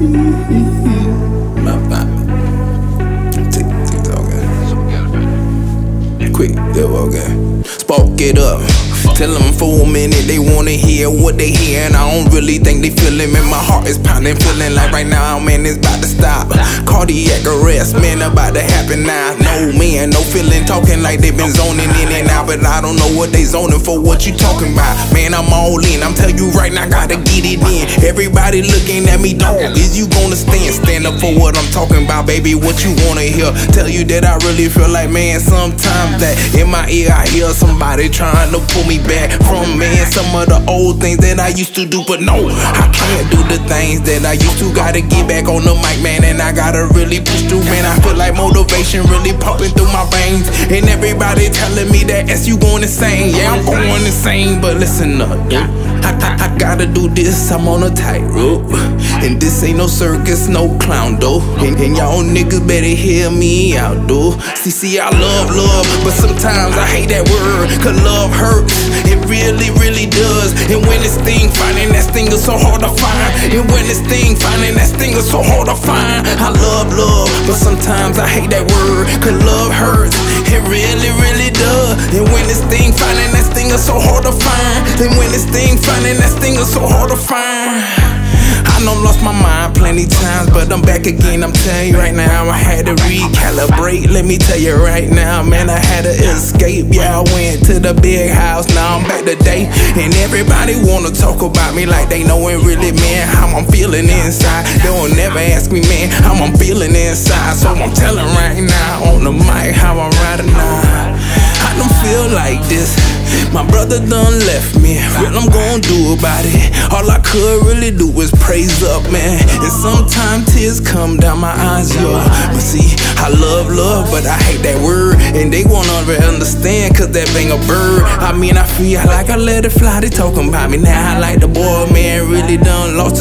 My okay. Quick, yeah, okay. Spark it up. Tell them for a minute they wanna hear what they hear, and I don't really think they feelin'. Man, my heart is pounding, feeling like right now, man, it's about to stop. Cardiac arrest, man, about to happen now. No man, no feeling, talking like they been zoning in and out, but I don't know what they zoning for. What you talking about? Man, I'm all in. I'm telling you right now, gotta get it in. Everybody looking at me, dog. Is you gonna stand? Stand up for what I'm talking about, baby. What you wanna hear? Tell you that I really feel like, man, sometimes that in my ear I hear somebody trying to pull me back from man. Some of the old things that I used to do, but no, I can't do the things that I used to. Gotta get back on the mic, man, and I gotta really push through, man. I feel like motivation really pumping through my veins, and everybody telling me that as you going insane. Yeah, I'm going insane, but listen up, yeah. I, I, gotta do this, I'm on a tightrope. And this ain't no circus, no clown though. And, and y'all niggas better hear me out though. See, see, I love love, but sometimes I hate that word. Cause love hurts, it really, really does. And when this thing finding that thing is so hard to find. And when this thing finding that thing is so hard to find. I love love, but sometimes I hate that word. Cause love hurts, it really, really does. And when this thing finding that thing is so hard to find. When this thing finding that thing is so hard to find. I know I lost my mind plenty times, but I'm back again. I'm telling you right now, I had to recalibrate. Let me tell you right now, man, I had to escape. Yeah, I went to the big house, now I'm back today. And everybody wanna talk about me like they know it really, man, how I'm feeling inside. They will never ask me, man, how I'm feeling inside. So I'm telling right now on the mic how I'm riding now. I don't feel like this. My brother done left me. What I'm gonna do about it? All I could really do is praise up, man. And sometimes tears come down my eyes, yo. But see, I love love, but I hate that word. And they won't ever understand, cause that ain't a bird. I mean, I feel like I let it fly. They talking about me now. I like the boy, man, really done lost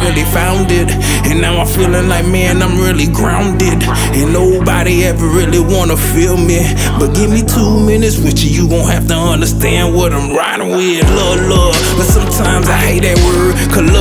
really found it. And now I'm feeling like, man, I'm really grounded. And nobody ever really wanna feel me. But give me two minutes with you, you gon' have to understand what I'm riding with. Love, love. But sometimes I hate that word, cause love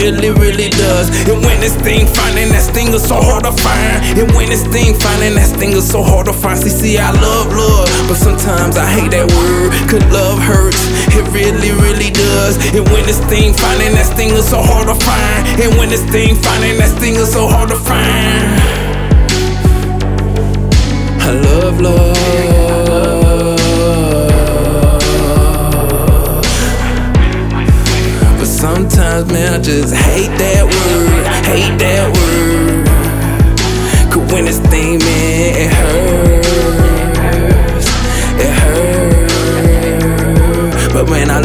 really, really does. And when this thing finding that thing is so hard to find. And when this thing finding that thing is so hard to find. See, see, I love love. But sometimes I hate that word, cause love hurts. It really, really does. And when this thing finding that thing is so hard to find. And when this thing finding that thing is so hard to find. I love love. Just hate that word. Hate that word. Cause when thing, man, it hurts. It hurts. But when I